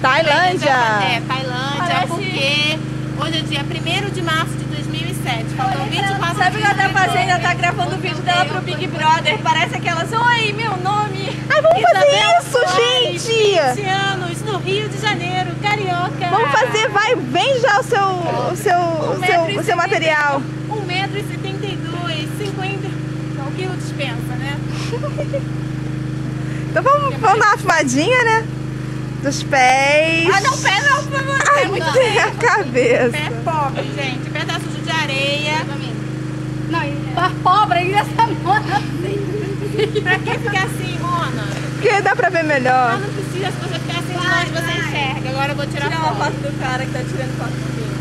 Tailândia. É, Tailândia, Parece- porque hoje é dia 1 de março de 2007. Faltam 24 Sabe o que ela tá fazendo? Ela tá gravando o vídeo dela pro Big Brother. Parece aquelas, oi, meu nome. Ai, vamos Isabela fazer isso, Soares, gente! 20 anos, no Rio de Janeiro, carioca. Vamos fazer, vai, vem já o seu, o seu, o seu, o seu material. 1,72m, 50 Não, quilo dispensa, né? Então vamos, vamos dar uma fumadinha, né? Dos pés. Ah, não, pé não, por favor. Ai, é muito tem a cabeça. Pé pobre, gente. Pé tá sujo de areia. Não, e tá pobre ainda essa mona. Pra que ficar assim, Mona? Porque dá pra ver Ah, melhor. não precisa, se você ficar assim de longe, você enxerga. Agora eu vou tirar Tirar uma foto. foto do cara que tá tirando foto comigo. Ah,